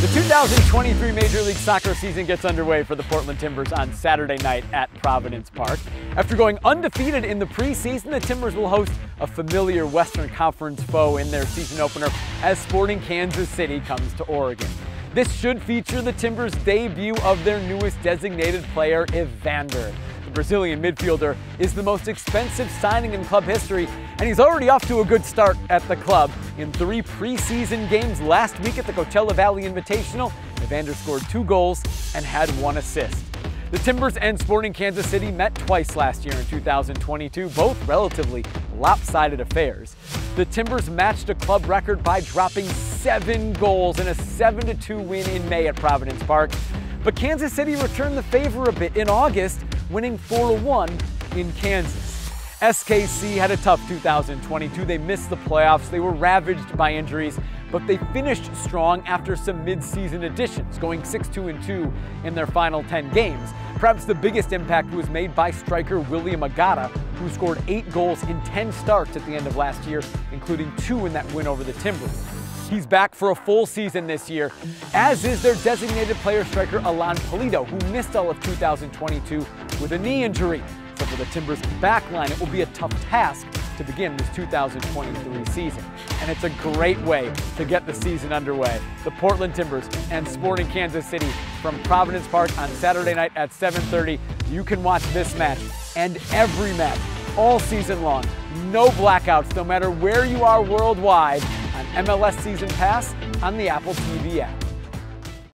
The 2023 Major League Soccer season gets underway for the Portland Timbers on Saturday night at Providence Park. After going undefeated in the preseason, the Timbers will host a familiar Western Conference foe in their season opener as Sporting Kansas City comes to Oregon. This should feature the Timbers' debut of their newest designated player, Evander. The Brazilian midfielder is the most expensive signing in club history, and he's already off to a good start at the club. In three preseason games last week at the Coachella Valley Invitational, Evander scored two goals and had one assist. The Timbers and Sporting Kansas City met twice last year in 2022, both relatively lopsided affairs. The Timbers matched a club record by dropping seven goals in a 7-2 win in May at Providence Park. But Kansas City returned the favor a bit in August winning 4-1 in Kansas. SKC had a tough 2022. They missed the playoffs. They were ravaged by injuries, but they finished strong after some mid-season additions, going 6-2-2 in their final 10 games. Perhaps the biggest impact was made by striker William Agada, who scored eight goals in 10 starts at the end of last year, including two in that win over the Timbers. He's back for a full season this year, as is their designated player striker Alan Pulido, who missed all of 2022 with a knee injury. For the Timbers backline, it will be a tough task to begin this 2023 season. And it's a great way to get the season underway. The Portland Timbers and Sporting Kansas City from Providence Park on Saturday night at 7.30. You can watch this match and every match all season long. No blackouts, no matter where you are worldwide on MLS Season Pass on the Apple TV app.